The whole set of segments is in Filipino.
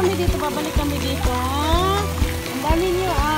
kami dito, babalik kami dito? Ang dami niyo, ah.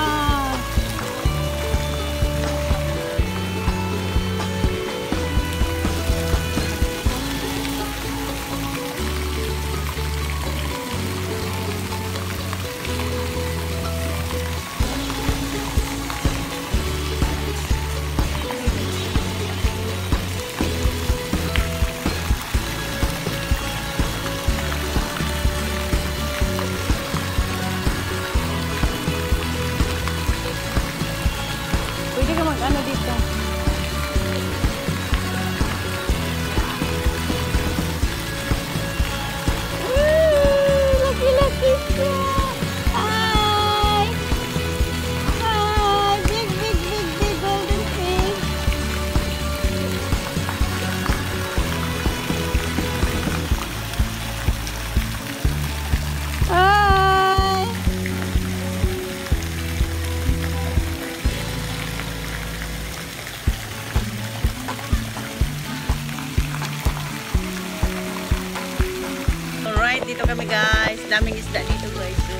Daming isda dito guys. So?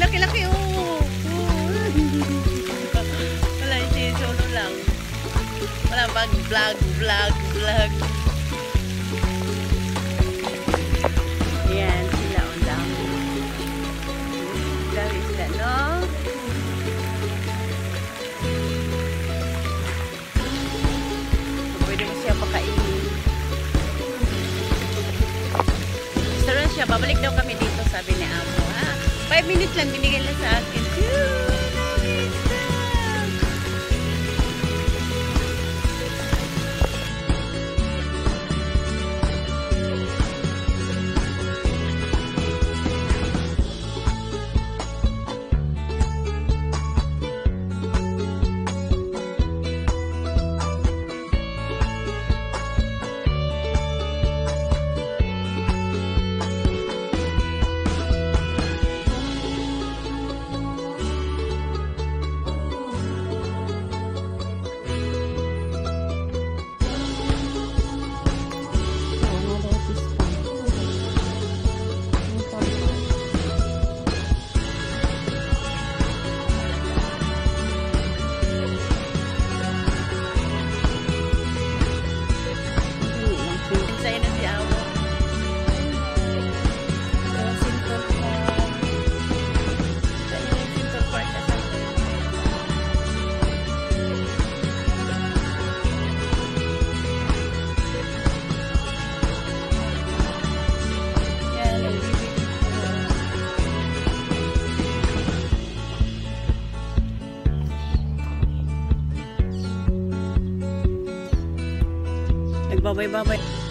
Laki-laki oh. Wala yung solo lang. Wala pag vlog, vlog, vlog. Babalik daw kami dito, sabi ni Amo. Ha? Five minutes lang binigay lang sa akin. Lovely, lovely.